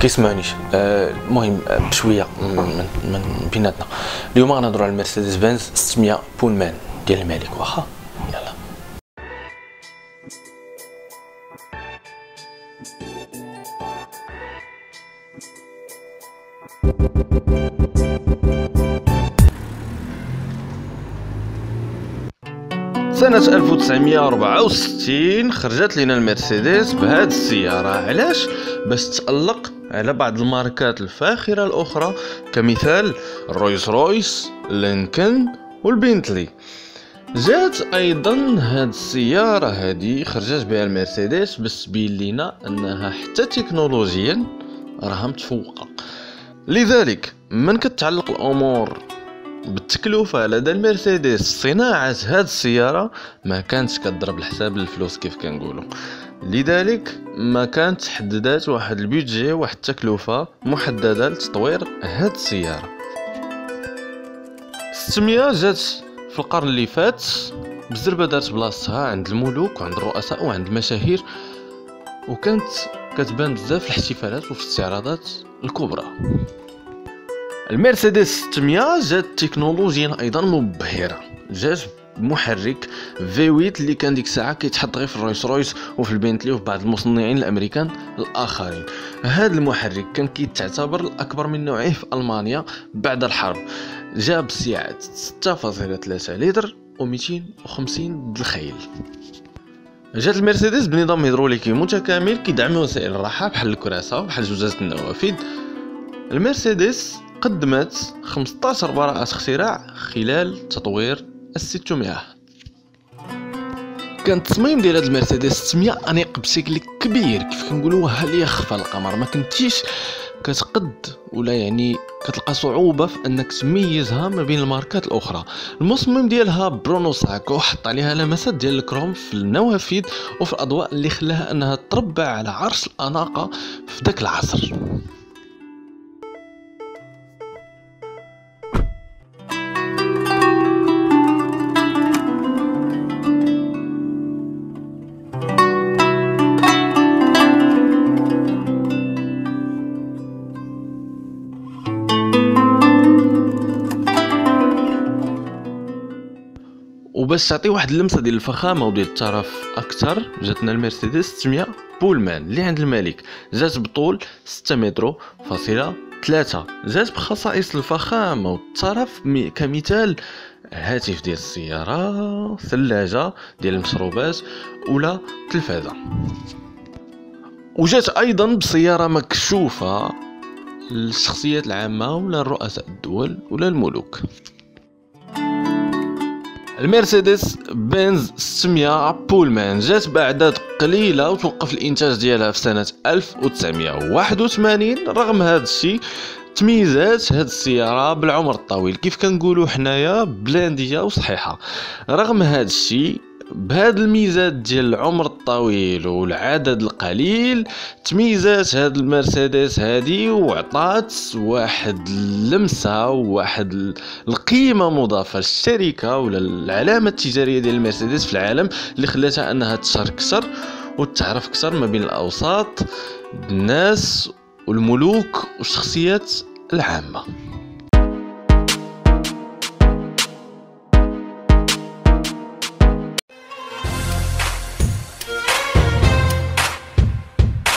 كيسمعونيش آه، المهم آه، بشوية من, من بيناتنا. اليوم غنهضروا على المرسيدس بنز 600 بولمان ديال الملك. واخا؟ يلا. سنة 1964 خرجت لنا المرسيدس بهذه السيارة. علاش؟ باش تألق على بعض الماركات الفاخرة الأخرى كمثال رويس رويس لينكن والبنتلي. جات أيضا هاد السيارة هادي خرجت بها المرسيدس باش تبين لنا أنها حتى تكنولوجيا راها متفوقة. لذلك من كتعلق الأمور بالتكلفة لدى المرسيدس صناعة هاد السيارة ما كانتش كضرب الحساب للفلوس كيف كنقولوا. لذلك ما كانت تحددات واحد البيدجي واحد التكلفة محددة لتطوير هاد السيارة. 600 جات في القرن اللي فات بزربة دارت بلاصتها عند الملوك وعند الرؤساء وعند المشاهير وكانت كتبان بزاف في الاحتفالات وفي الاستعراضات الكبرى. المرسيدس 600 جات تكنولوجيا أيضا مبهرة جات محرك في 8 اللي كان ديك الساعة كيتحط غير في الرويس رويس وفي البنتلي وفي بعض المصنعين الأمريكان الآخرين. هذا المحرك كان كيتعتبر الأكبر من نوعه في ألمانيا بعد الحرب. جاب بسعه 6.3 لتر و250 الخيل جات المرسيدس بنظام هيدروليكي متكامل كيدعم وسائل الراحة بحال الكراسة بحال زجاجة النوافذ. المرسيدس قدمت 15 براءة اختراع خلال تطوير ال600 كان التصميم ديال هاد المرسيدس 600 أنيق بشكل كبير. كيف كنقولوا هل يخفى القمر؟ ما كنتيش كتقد ولا يعني كتلقى صعوبة في أنك تميزها ما بين الماركات الأخرى. المصمم ديالها برونو ساكو حط عليها لمسات ديال الكروم في النوافذ وفي الأضواء اللي خلاها أنها تربع على عرش الأناقة في ذاك العصر. وباش تعطي واحد اللمسة ديال الفخامة وديال الترف أكثر جاتنا المرسيدس 600 بولمان اللي عند الملك. جات بطول 6 متر فاصلة 3 جات بخصائص الفخامة والترف كمثال هاتف ديال السيارة ثلاجة ديال المشروبات ولا تلفازة. وجات أيضا بسيارة مكشوفة للشخصيات العامة ولا رؤساء الدول ولا الملوك. المرسيدس بنز 600 بولمان جات باعداد قليلة وتوقف الإنتاج ديالها في سنة 1981 رغم هذا الشيء تميزات هاد السيارة بالعمر الطويل. كيف كنقولوا حنايا؟ بلانديه وصحيحة. رغم هذا الشيء بهاد الميزات ديال العمر الطويل والعدد القليل تميزات هاد المرسيدس هادي وعطات واحد اللمسة وواحد القيمة مضافة للشركة ولا العلامة التجارية ديال المرسيدس في العالم اللي خلاتها أنها تشهر كسر وتعرف كسر ما بين الأوساط الناس والملوك والشخصيات العامة.